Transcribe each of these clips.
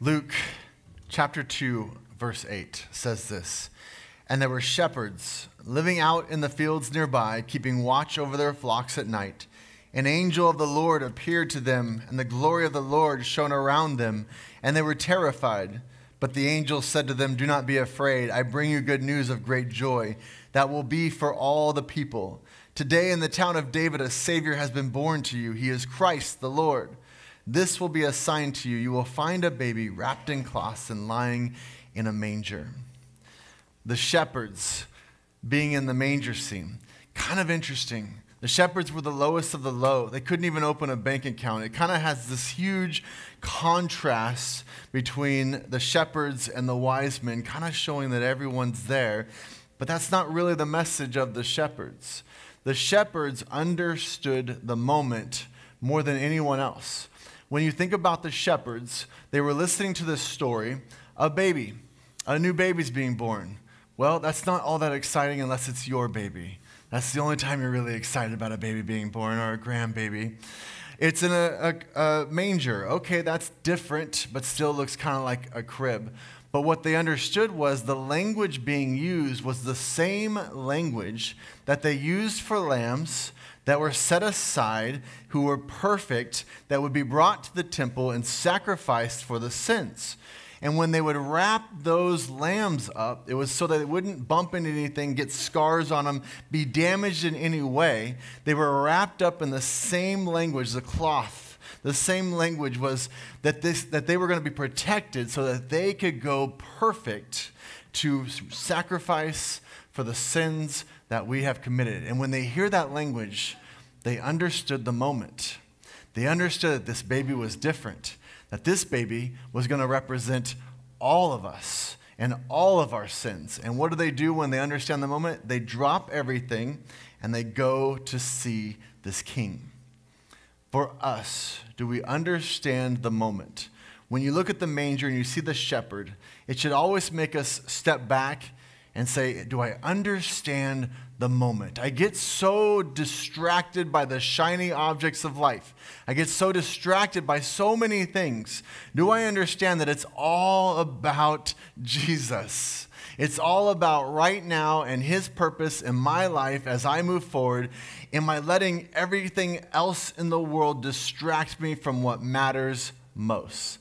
Luke chapter 2, verse 8 says this And there were shepherds living out in the fields nearby, keeping watch over their flocks at night. An angel of the Lord appeared to them, and the glory of the Lord shone around them, and they were terrified. But the angel said to them, Do not be afraid. I bring you good news of great joy that will be for all the people. Today in the town of David, a Savior has been born to you. He is Christ the Lord. This will be a sign to you. You will find a baby wrapped in cloths and lying in a manger. The shepherds being in the manger scene. Kind of interesting. The shepherds were the lowest of the low. They couldn't even open a bank account. It kind of has this huge contrast between the shepherds and the wise men, kind of showing that everyone's there. But that's not really the message of the shepherds. The shepherds understood the moment more than anyone else when you think about the shepherds, they were listening to this story a baby, a new baby's being born. Well, that's not all that exciting unless it's your baby. That's the only time you're really excited about a baby being born or a grandbaby. It's in a, a, a manger. Okay, that's different, but still looks kind of like a crib. But what they understood was the language being used was the same language that they used for lambs that were set aside, who were perfect, that would be brought to the temple and sacrificed for the sins. And when they would wrap those lambs up, it was so that it wouldn't bump into anything, get scars on them, be damaged in any way. They were wrapped up in the same language, the cloth. The same language was that, this, that they were going to be protected so that they could go perfect to sacrifice for the sins that we have committed. And when they hear that language, they understood the moment. They understood that this baby was different, that this baby was going to represent all of us and all of our sins. And what do they do when they understand the moment? They drop everything and they go to see this king. For us, do we understand the moment? When you look at the manger and you see the shepherd, it should always make us step back and say, Do I understand the moment? I get so distracted by the shiny objects of life. I get so distracted by so many things. Do I understand that it's all about Jesus? It's all about right now and His purpose in my life as I move forward. Am I letting everything else in the world distract me from what matters most?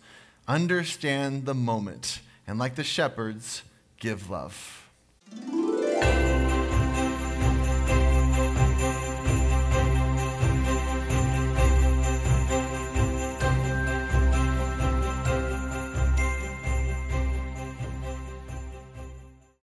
Understand the moment. And like the shepherds, give love. Bye.